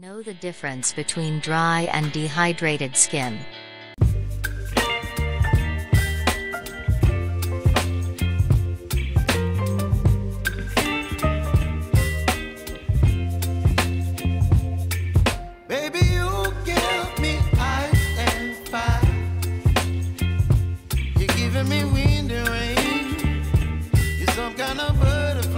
Know the difference between dry and dehydrated skin. Me wind and rain. You're some kind of butterfly.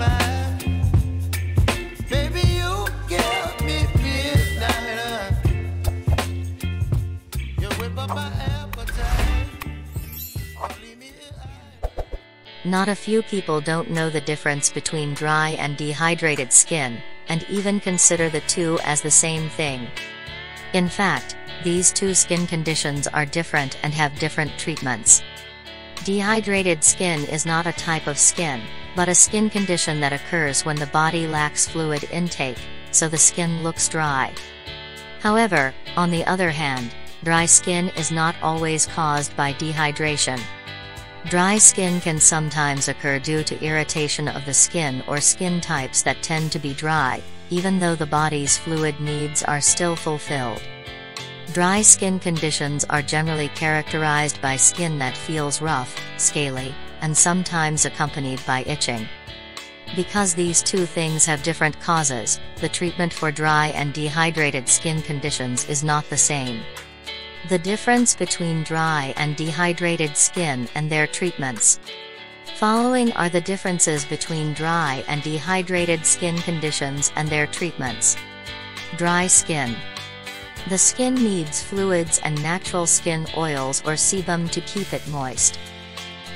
Not a few people don't know the difference between dry and dehydrated skin, and even consider the two as the same thing. In fact, these two skin conditions are different and have different treatments. Dehydrated skin is not a type of skin, but a skin condition that occurs when the body lacks fluid intake, so the skin looks dry. However, on the other hand, dry skin is not always caused by dehydration. Dry skin can sometimes occur due to irritation of the skin or skin types that tend to be dry, even though the body's fluid needs are still fulfilled. Dry skin conditions are generally characterized by skin that feels rough, scaly, and sometimes accompanied by itching. Because these two things have different causes, the treatment for dry and dehydrated skin conditions is not the same. The difference between dry and dehydrated skin and their treatments. Following are the differences between dry and dehydrated skin conditions and their treatments. Dry skin. The skin needs fluids and natural skin oils or sebum to keep it moist.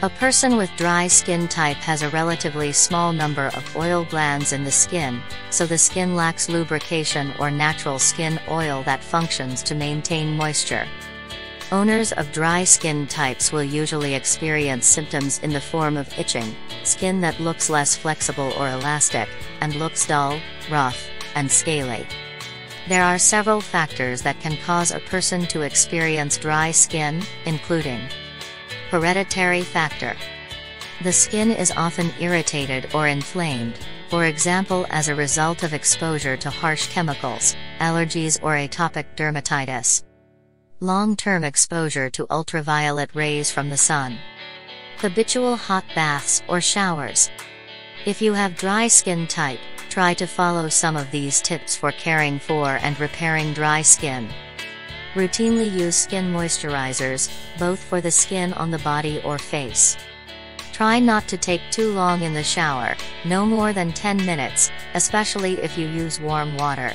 A person with dry skin type has a relatively small number of oil glands in the skin, so the skin lacks lubrication or natural skin oil that functions to maintain moisture. Owners of dry skin types will usually experience symptoms in the form of itching, skin that looks less flexible or elastic, and looks dull, rough, and scaly. There are several factors that can cause a person to experience dry skin, including Hereditary factor. The skin is often irritated or inflamed, for example as a result of exposure to harsh chemicals, allergies or atopic dermatitis. Long-term exposure to ultraviolet rays from the sun. Habitual hot baths or showers. If you have dry skin type, try to follow some of these tips for caring for and repairing dry skin. Routinely use skin moisturizers, both for the skin on the body or face. Try not to take too long in the shower, no more than 10 minutes, especially if you use warm water.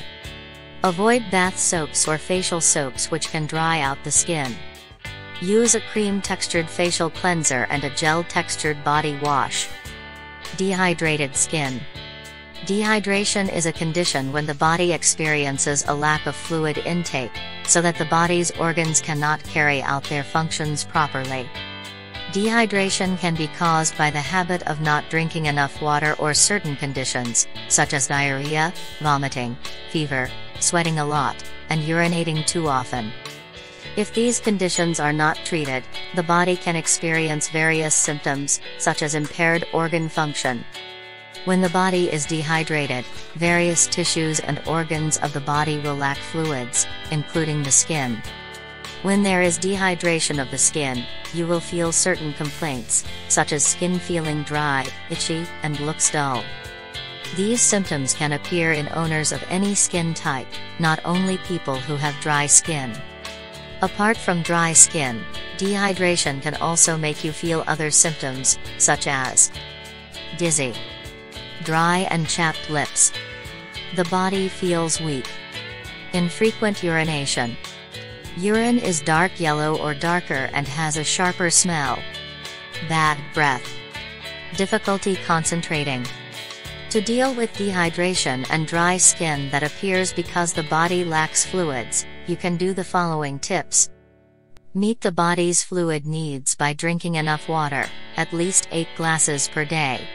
Avoid bath soaps or facial soaps which can dry out the skin. Use a cream textured facial cleanser and a gel textured body wash. Dehydrated skin. Dehydration is a condition when the body experiences a lack of fluid intake, so that the body's organs cannot carry out their functions properly. Dehydration can be caused by the habit of not drinking enough water or certain conditions, such as diarrhea, vomiting, fever, sweating a lot, and urinating too often. If these conditions are not treated, the body can experience various symptoms, such as impaired organ function. When the body is dehydrated, various tissues and organs of the body will lack fluids, including the skin. When there is dehydration of the skin, you will feel certain complaints, such as skin feeling dry, itchy, and looks dull. These symptoms can appear in owners of any skin type, not only people who have dry skin. Apart from dry skin, dehydration can also make you feel other symptoms, such as dizzy, dry and chapped lips. The body feels weak. Infrequent urination. Urine is dark yellow or darker and has a sharper smell. Bad breath. Difficulty concentrating. To deal with dehydration and dry skin that appears because the body lacks fluids, you can do the following tips. Meet the body's fluid needs by drinking enough water, at least 8 glasses per day.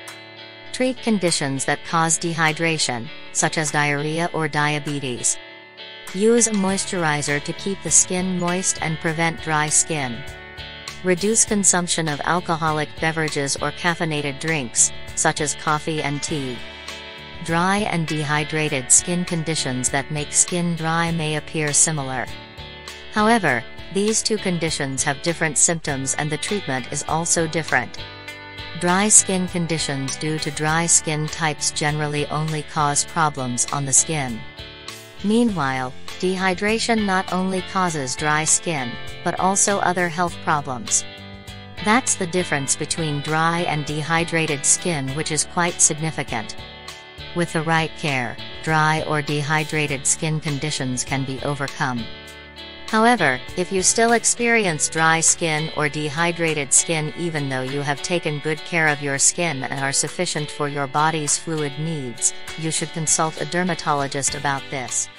Treat conditions that cause dehydration, such as diarrhea or diabetes. Use a moisturizer to keep the skin moist and prevent dry skin. Reduce consumption of alcoholic beverages or caffeinated drinks, such as coffee and tea. Dry and dehydrated skin conditions that make skin dry may appear similar. However, these two conditions have different symptoms and the treatment is also different. Dry skin conditions due to dry skin types generally only cause problems on the skin. Meanwhile, dehydration not only causes dry skin, but also other health problems. That's the difference between dry and dehydrated skin which is quite significant. With the right care, dry or dehydrated skin conditions can be overcome. However, if you still experience dry skin or dehydrated skin even though you have taken good care of your skin and are sufficient for your body's fluid needs, you should consult a dermatologist about this.